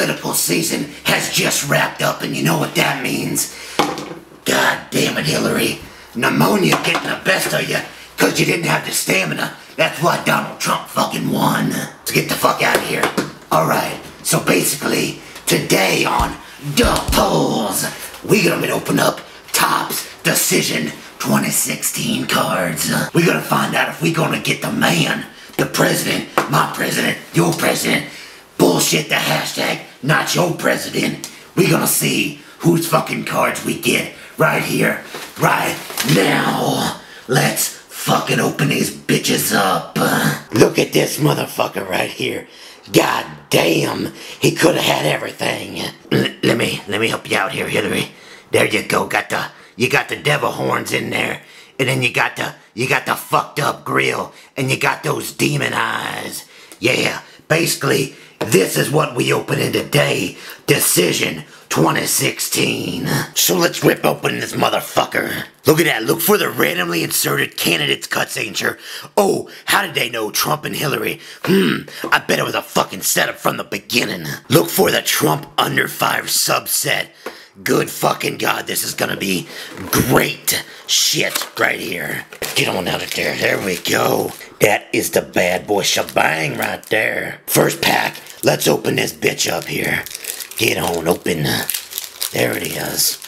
political season has just wrapped up, and you know what that means. God damn it, Hillary. Pneumonia getting the best of you because you didn't have the stamina. That's why Donald Trump fucking won. So get the fuck out of here. Alright, so basically, today on Da Pulls, we're gonna be open up Topps Decision 2016 cards. We're gonna find out if we're gonna get the man, the president, my president, your president, bullshit the hashtag, not your president. We're gonna see whose fucking cards we get right here, right now. Let's fucking open these bitches up. Look at this motherfucker right here. God damn, he could have had everything. Let me let me help you out here, Hillary. There you go. Got the you got the devil horns in there, and then you got the you got the fucked up grill, and you got those demon eyes. Yeah, basically, this is what we open in today. Decision 2016. So let's rip open this motherfucker. Look at that. Look for the randomly inserted candidates cutscene. Oh, how did they know Trump and Hillary? Hmm, I bet it was a fucking setup from the beginning. Look for the Trump under fire subset. Good fucking god, this is gonna be great shit right here. Get on out of there. There we go. That is the bad boy shebang right there. First pack. Let's open this bitch up here. Get on open. There it is.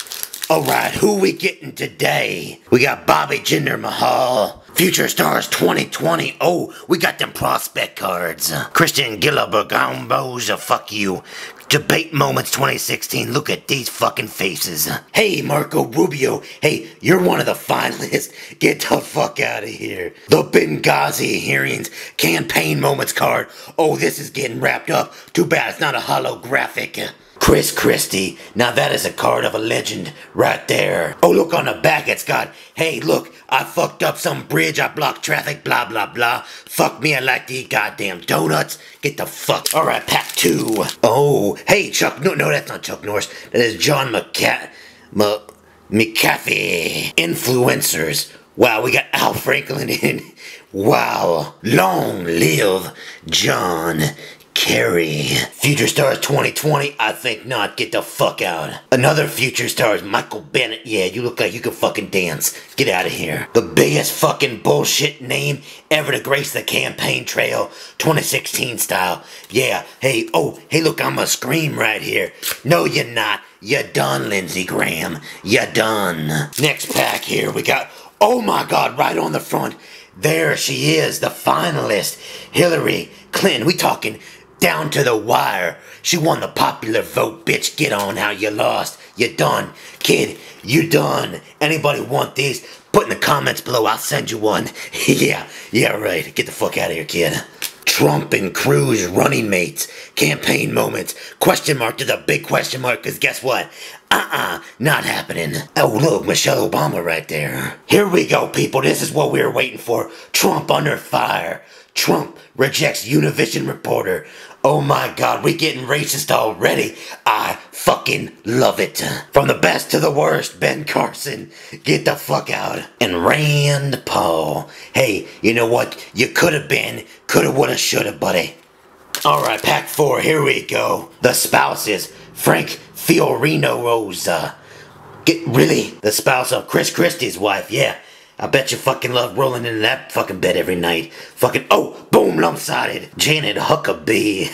Alright, who we getting today? We got Bobby Jinder Mahal. Future Stars 2020. Oh, we got them prospect cards. Christian Gillibergamboja, fuck you. Debate Moments 2016. Look at these fucking faces. Hey, Marco Rubio. Hey, you're one of the finalists. Get the fuck out of here. The Benghazi hearings campaign moments card. Oh, this is getting wrapped up. Too bad it's not a holographic. Chris Christie. Now that is a card of a legend right there. Oh, look on the back. It's got, hey, look, I fucked up some bridge. I blocked traffic, blah, blah, blah. Fuck me, I like to eat goddamn donuts. Get the fuck. All right, pack two. Oh, hey, Chuck. No, no, that's not Chuck Norris. That is John McCa... M- McAfee. Influencers. Wow, we got Al Franklin in. Wow. Long live John Kerry. Future Stars 2020? I think not. Get the fuck out. Another Future Stars, Michael Bennet. Yeah, you look like you can fucking dance. Get out of here. The biggest fucking bullshit name ever to grace the campaign trail, 2016 style. Yeah, hey, oh, hey, look, I'm a scream right here. No, you're not. You're done, Lindsey Graham. You're done. Next pack here, we got, oh my god, right on the front. There she is, the finalist, Hillary Clinton. We talking down to the wire. She won the popular vote, bitch. Get on how you lost. You done. Kid, you done. Anybody want these? Put in the comments below. I'll send you one. yeah, yeah, right. Get the fuck out of here, kid. Trump and Cruz running mates, campaign moments, question mark to the big question mark, because guess what? Uh-uh, not happening. Oh, look, Michelle Obama right there. Here we go, people. This is what we were waiting for. Trump under fire. Trump rejects Univision reporter. Oh my god, we getting racist already. I fucking love it. From the best to the worst, Ben Carson, get the fuck out. And Rand Paul. Hey, you know what? You could have been, could have, would have, should have, buddy. Alright, pack four, here we go. The spouses, Frank Fiorino Rosa. Get really? The spouse of Chris Christie's wife, yeah. I bet you fucking love rolling into that fucking bed every night. Fucking, oh, boom, lump-sided. Janet Huckabee.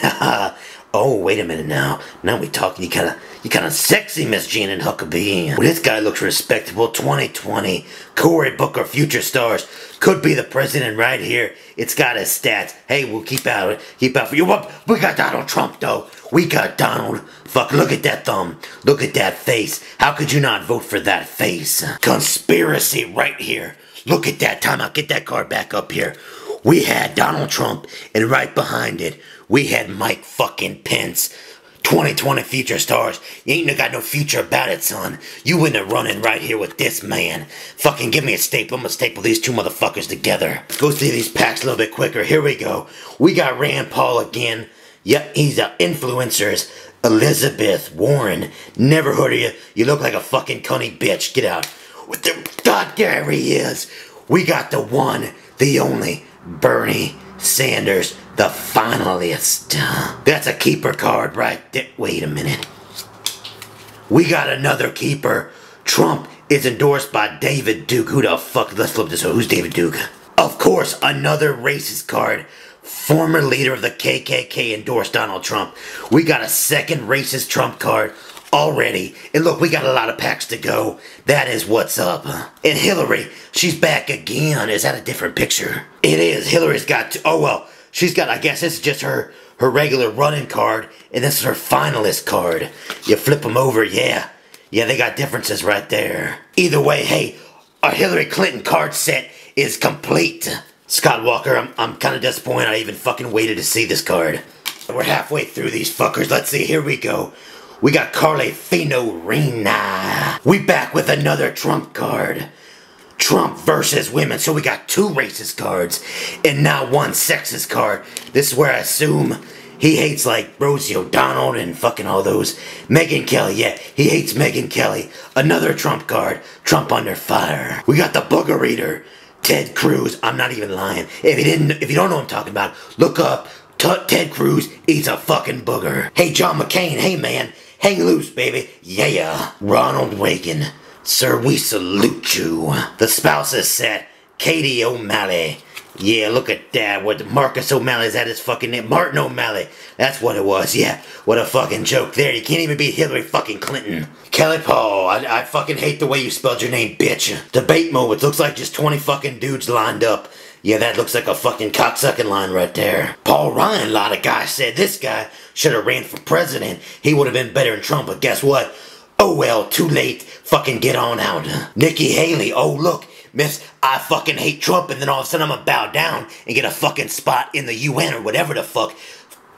oh, wait a minute now. Now we talking, you kinda, you kinda sexy, Miss Jean and Huckabee. Well, this guy looks respectable. 2020. Cory Booker, future stars. Could be the president right here. It's got his stats. Hey, we'll keep out, keep out for you. We got Donald Trump, though. We got Donald. Fuck, look at that thumb. Look at that face. How could you not vote for that face? Conspiracy right here. Look at that. Time. Get that card back up here. We had Donald Trump, and right behind it, we had Mike fucking Pence. 2020 future stars. You ain't got no future about it, son. You wouldn't have running right here with this man. Fucking give me a staple. I'm gonna staple these two motherfuckers together. Go through these packs a little bit quicker. Here we go. We got Rand Paul again. Yep, he's a influencers. Elizabeth Warren. Never heard of you. You look like a fucking cunny bitch. Get out. With the God, there he is. We got the one, the only, Bernie Sanders. The finalist. That's a keeper card right there. Wait a minute. We got another keeper. Trump is endorsed by David Duke. Who the fuck? Let's flip this over. Who's David Duke? Of course, another racist card. Former leader of the KKK endorsed Donald Trump. We got a second racist Trump card already. And look, we got a lot of packs to go. That is what's up. And Hillary, she's back again. Is that a different picture? It is. Hillary's got, oh well, she's got, I guess this is just her, her regular running card. And this is her finalist card. You flip them over, yeah. Yeah, they got differences right there. Either way, hey, our Hillary Clinton card set is complete. Scott Walker, I'm, I'm kind of disappointed I even fucking waited to see this card. We're halfway through these fuckers. Let's see, here we go. We got Carly Fiorina. We back with another Trump card. Trump versus women. So we got two racist cards and now one sexist card. This is where I assume he hates like Rosie O'Donnell and fucking all those. Megyn Kelly, yeah, he hates Megyn Kelly. Another Trump card. Trump under fire. We got the booger reader. Ted Cruz. I'm not even lying. If you didn't, if you don't know what I'm talking about, look up. Ted Cruz eats a fucking booger. Hey, John McCain. Hey, man. Hang loose, baby. Yeah. Ronald Reagan. Sir, we salute you. The spouse is set. Katie O'Malley. Yeah, look at that. What Marcus O'Malley's at his fucking name. Martin O'Malley. That's what it was. Yeah. What a fucking joke there. You can't even beat Hillary fucking Clinton. Kelly Paul. I, I fucking hate the way you spelled your name, bitch. Debate moment. Looks like just 20 fucking dudes lined up. Yeah, that looks like a fucking cocksucking line right there. Paul Ryan, a lot of guys said this guy should have ran for president. He would have been better than Trump, but guess what? Oh well, too late. Fucking get on out. Nikki Haley, oh look, Miss, I fucking hate Trump, and then all of a sudden I'm gonna bow down and get a fucking spot in the UN or whatever the fuck.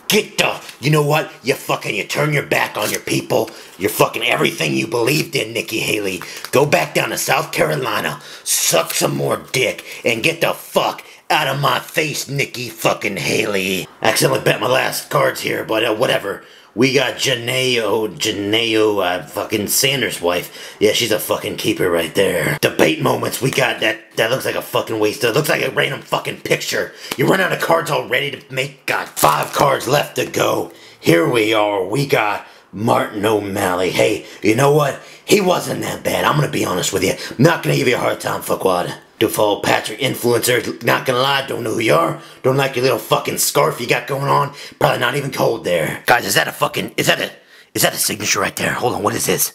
Get the, you know what? You fucking, you turn your back on your people. You're fucking everything you believed in, Nikki Haley. Go back down to South Carolina, suck some more dick, and get the fuck out of my face, Nikki fucking Haley. Accidentally bet my last cards here, but uh, whatever. We got Janeo, Janeo, uh, fucking Sanders' wife. Yeah, she's a fucking keeper right there. Debate moments, we got that. That looks like a fucking waste. It looks like a random fucking picture. You run out of cards already to make. Got five cards left to go. Here we are. We got Martin O'Malley. Hey, you know what? He wasn't that bad. I'm gonna be honest with you. not gonna give you a hard time, fuckwad. Deval Patrick influencer, not gonna lie, don't know who you are. Don't like your little fucking scarf you got going on. Probably not even cold there. Guys, is that a fucking, is that a, is that a signature right there? Hold on, what is this?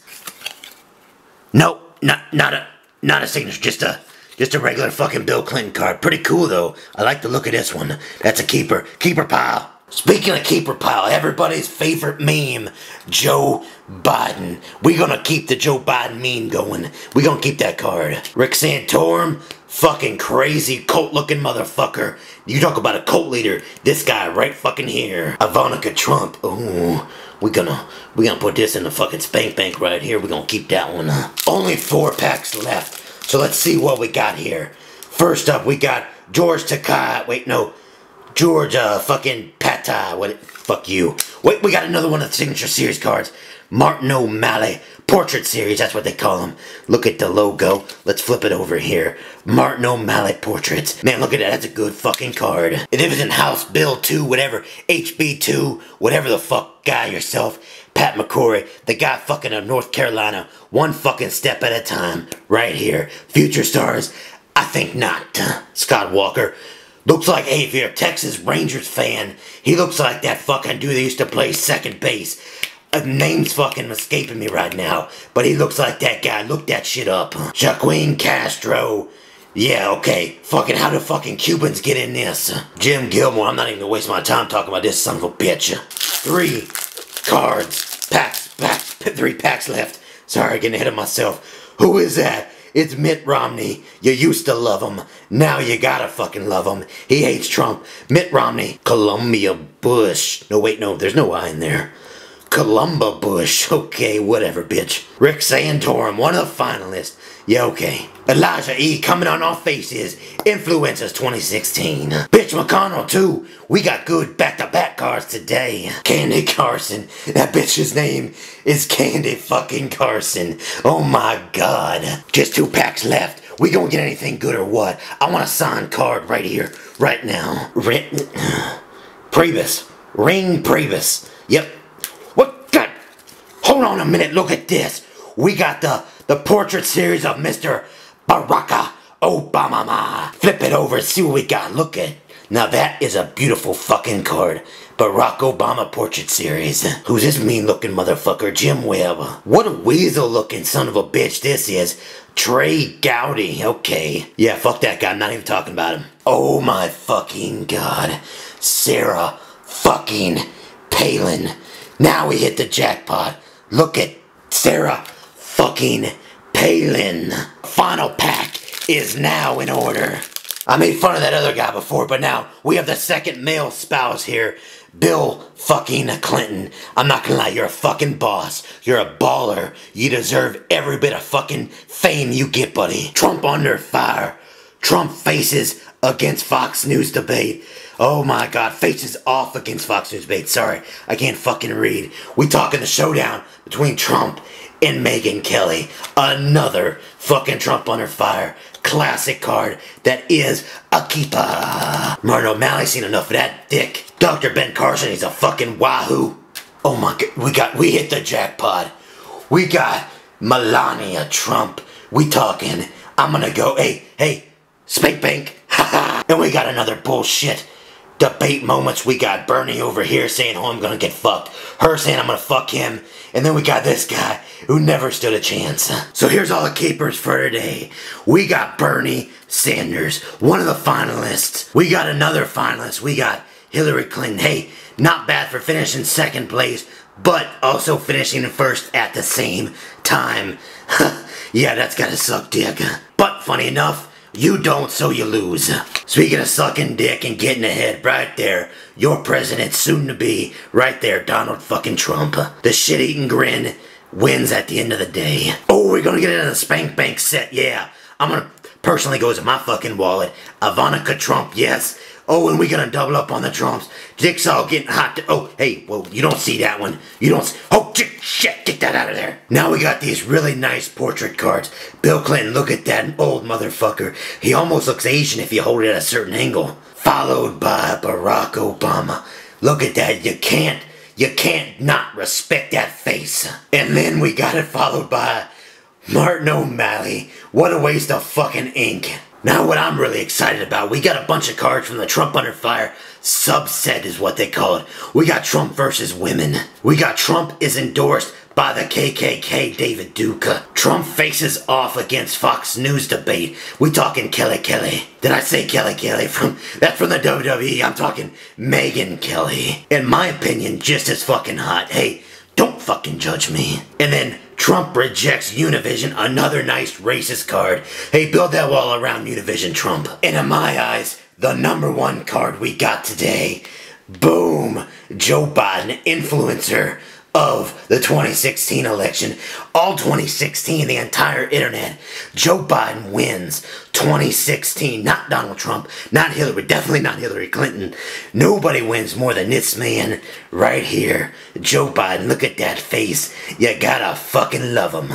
No, not, not a, not a signature, just a, just a regular fucking Bill Clinton card. Pretty cool though. I like the look of this one. That's a keeper. Keeper pile. Speaking of keeper pile, everybody's favorite meme, Joe Biden. We're gonna keep the Joe Biden meme going. We're gonna keep that card. Rick Santorum, fucking crazy cult looking motherfucker. You talk about a cult leader, this guy right fucking here. Ivanka Trump. Ooh. We gonna we gonna put this in the fucking spank bank right here. We're gonna keep that one. Only four packs left. So let's see what we got here. First up, we got George Takei. Wait, no. Georgia fucking Pata. What? Fuck you. Wait, we got another one of the signature series cards. Martin O'Malley Portrait Series, that's what they call them. Look at the logo. Let's flip it over here. Martin O'Malley Portraits. Man, look at that. That's a good fucking card. And if it's in House Bill 2, whatever, HB2, whatever the fuck guy yourself, Pat McCrory, the guy fucking of North Carolina, one fucking step at a time, right here. Future stars, I think not. Scott Walker, Looks like, hey, if you're a Texas Rangers fan, he looks like that fucking dude that used to play second base. A name's fucking escaping me right now, but he looks like that guy. Look that shit up. Joaquin Castro. Yeah, okay. Fucking how do fucking Cubans get in this? Jim Gilmore, I'm not even gonna waste my time talking about this son of a bitch. Three cards. Packs, packs, three packs left. Sorry, getting ahead of myself. Who is that? It's Mitt Romney. You used to love him. Now you gotta fucking love him. He hates Trump. Mitt Romney. Columbia Bush. No, wait, no, there's no I in there. Columba Bush. Okay, whatever, bitch. Rick Santorum, one of the finalists. Yeah, okay. Elijah E. coming on our faces. Influencers 2016. Bitch McConnell, too. We got good back-to-back cards today. Candy Carson. That bitch's name is Candy fucking Carson. Oh my god. Just two packs left. We gonna get anything good or what? I want a signed card right here, right now. Written. Priebus. Ring Priebus. Yep. Hold on a minute. Look at this. We got the, the portrait series of Mr. Baraka Obama. Flip it over, see what we got. Look at. Now that is a beautiful fucking card. Barack Obama portrait series. Who's this mean looking motherfucker? Jim Webb. What a weasel looking son of a bitch this is. Trey Gowdy. Okay. Yeah, fuck that guy. I'm not even talking about him. Oh my fucking god. Sarah fucking Palin. Now we hit the jackpot. Look at Sarah fucking Palin. Final pack is now in order. I made fun of that other guy before, but now we have the second male spouse here. Bill fucking Clinton. I'm not gonna lie, you're a fucking boss. You're a baller. You deserve every bit of fucking fame you get, buddy. Trump under fire. Trump faces against Fox News debate. Oh my god, faces off against Fox News debate. Sorry, I can't fucking read. We talking the showdown between Trump and Megyn Kelly. Another fucking Trump under fire. Classic card that is a keeper. Martin O'Malley seen enough of that dick. Dr. Ben Carson, he's a fucking wahoo. Oh my god, we got, we hit the jackpot. We got Melania Trump. We talking, I'm gonna go, hey, hey, Spank Bank. and we got another bullshit debate moments. We got Bernie over here saying, oh, I'm gonna get fucked. Her saying, I'm gonna fuck him. And then we got this guy who never stood a chance. So here's all the keepers for today. We got Bernie Sanders, one of the finalists. We got another finalist. We got Hillary Clinton. Hey, not bad for finishing second place, but also finishing first at the same time. yeah, that's gotta suck dick. But funny enough, you don't, so you lose. Speaking of sucking dick and getting ahead, right there, your president soon to be, right there, Donald fucking Trump. The shit eating grin wins at the end of the day. Oh, we're gonna get into the spank bank set, yeah. I'm gonna personally go to my fucking wallet. Ivanka Trump, yes. Oh, and we gonna double up on the Trumps. Dick's all getting hot. oh, hey, well, you don't see that one. You don't. oh, shit, get that out of there. Now we got these really nice portrait cards. Bill Clinton, look at that old motherfucker. He almost looks Asian if you hold it at a certain angle. Followed by Barack Obama. Look at that. You can't, you can't not respect that face. And then we got it followed by Martin O'Malley. What a waste of fucking ink. Now what I'm really excited about, we got a bunch of cards from the Trump Under Fire subset is what they call it. We got Trump versus women. We got Trump is endorsed by the KKK David Duke. Trump faces off against Fox News debate. We talking Kelly Kelly. Did I say Kelly Kelly? From That's from the WWE. I'm talking Megyn Kelly. In my opinion, just as fucking hot. Hey, don't fucking judge me. And then Trump rejects Univision, another nice racist card. Hey, build that wall around Univision, Trump. And in my eyes, the number one card we got today. Boom! Joe Biden, influencer of the 2016 election. All 2016, the entire internet. Joe Biden wins 2016. Not Donald Trump, not Hillary, definitely not Hillary Clinton. Nobody wins more than this man right here. Joe Biden, look at that face. You gotta fucking love him.